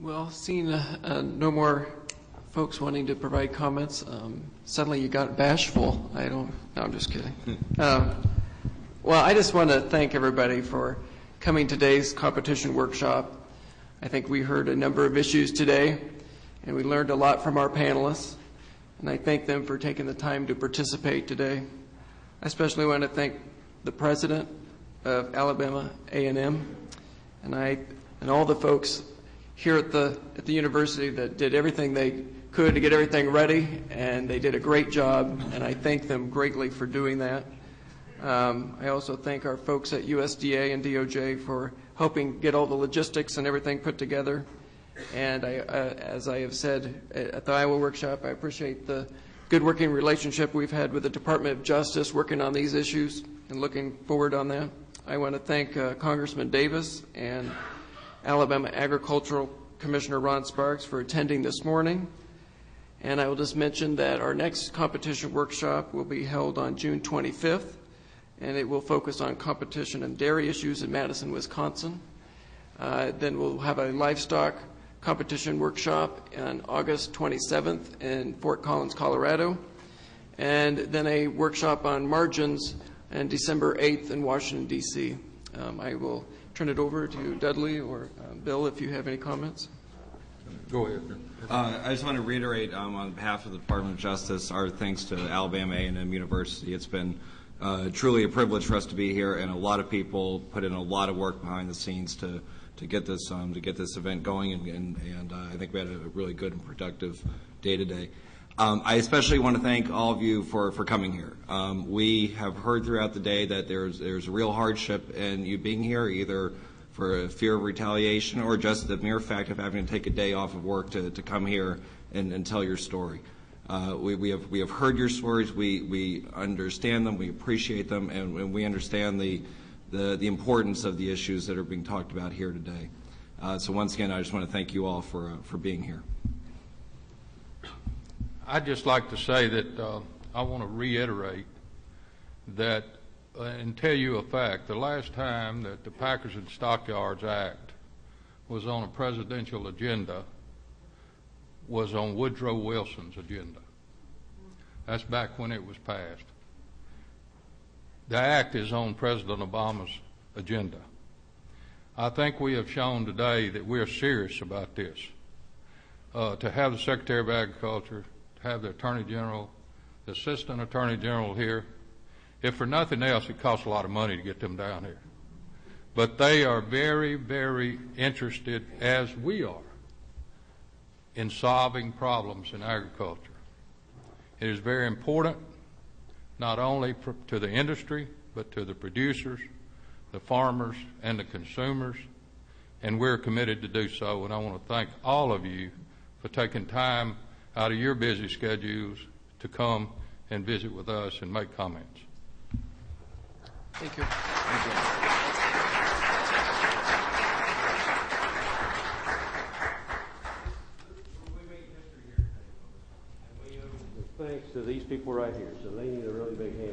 Well, seeing uh, uh, no more folks wanting to provide comments, um, suddenly you got bashful. I don't, no, I'm just kidding. Um, Well, I just want to thank everybody for coming to today's competition workshop. I think we heard a number of issues today, and we learned a lot from our panelists, and I thank them for taking the time to participate today. I especially want to thank the president of Alabama A&M, and I, and all the folks here at the, at the university that did everything they could to get everything ready, and they did a great job, and I thank them greatly for doing that. Um, I also thank our folks at USDA and DOJ for helping get all the logistics and everything put together. And I, uh, as I have said at the Iowa workshop, I appreciate the good working relationship we've had with the Department of Justice working on these issues and looking forward on that. I want to thank uh, Congressman Davis and Alabama Agricultural Commissioner Ron Sparks for attending this morning. And I will just mention that our next competition workshop will be held on June 25th, and it will focus on competition and dairy issues in Madison, Wisconsin. Uh, Then we'll have a livestock competition workshop on August 27th in Fort Collins, Colorado, and then a workshop on margins on December 8th in Washington, D.C. Um, I will turn it over to Dudley or uh, Bill if you have any comments. Go ahead. Uh, I just want to reiterate um, on behalf of the Department of Justice our thanks to Alabama A&M University. It's been uh, truly a privilege for us to be here, and a lot of people put in a lot of work behind the scenes to to get this um, to get this event going, and, and, and uh, I think we had a really good and productive day today. Um, I especially want to thank all of you for, for coming here. Um, we have heard throughout the day that there's there's real hardship in you being here, either for fear of retaliation or just the mere fact of having to take a day off of work to, to come here and, and tell your story. Uh, we, we, have, we have heard your stories, we, we understand them, we appreciate them, and, and we understand the, the, the importance of the issues that are being talked about here today. Uh, so once again, I just want to thank you all for, uh, for being here. I'd just like to say that uh, I want to reiterate that uh, and tell you a fact. The last time that the Packers and Stockyards Act was on a presidential agenda was on Woodrow Wilson's agenda. That's back when it was passed. The act is on President Obama's agenda. I think we have shown today that we are serious about this. Uh, to have the Secretary of Agriculture, have the Attorney General, the Assistant Attorney General here, if for nothing else, it costs a lot of money to get them down here. But they are very, very interested, as we are, in solving problems in agriculture. It is very important, not only to the industry, but to the producers, the farmers, and the consumers, and we're committed to do so. And I want to thank all of you for taking time out of your busy schedules to come and visit with us and make comments. Thank you. Thanks to these people right here, so they need a really big hand